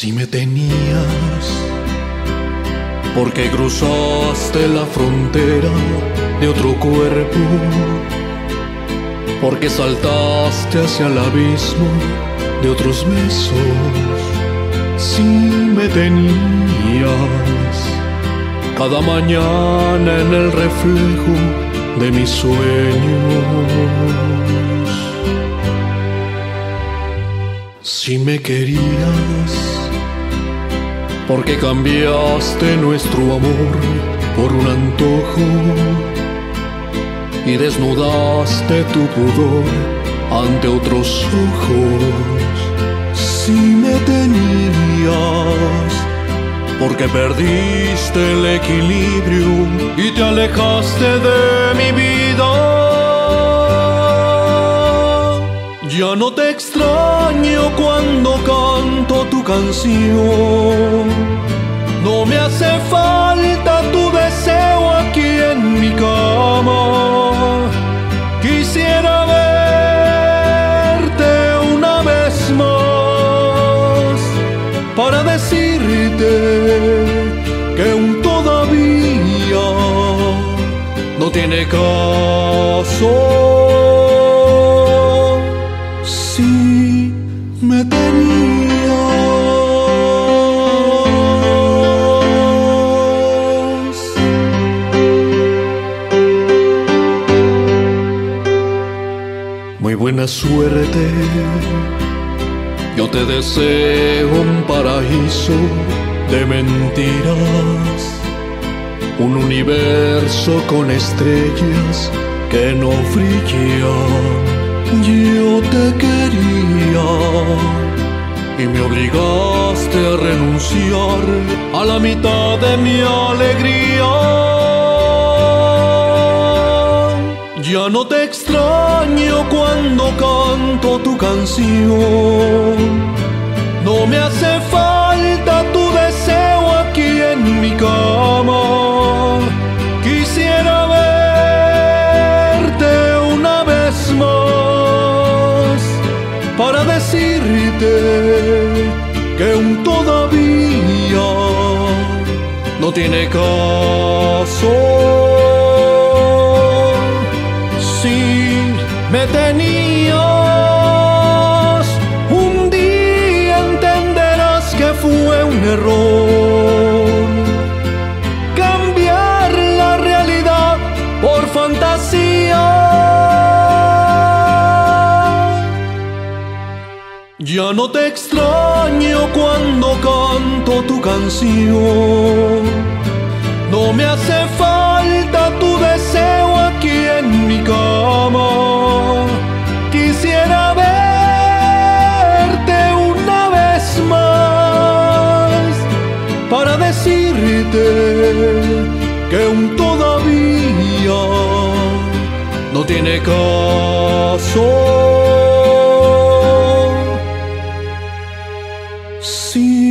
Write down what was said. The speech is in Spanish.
Si me tenías, porque cruzaste la frontera de otro cuerpo, porque saltaste hacia el abismo de otros besos. Si me tenías, cada mañana en el reflejo de mis sueños. Si me querías, porque cambiaste nuestro amor por un antojo y desnudaste tu pudor ante otros ojos. Si me tenías, porque perdiste el equilibrio y te alejaste de mi vida. Ya no te extraño cuando canto tu canción. No me hace falta tu deseo aquí en mi cama. Quisiera verte una vez más para decirte que aún todavía no tiene caso. Buena suerte, yo te deseo un paraíso de mentiras, un universo con estrellas que no brillan. Yo te quería y me obligaste a renunciar a la mitad de mi alegría. Ya no te extraño cuando canto tu canción. No me hace falta tu deseo aquí en mi cama. Quisiera verte una vez más para decirte que aún todavía no tiene caso. Ya no te extraño cuando canto tu canción. No me hace falta tu deseo aquí en mi cama. Quisiera verte una vez más para decirte que aún todavía no tiene caso. Si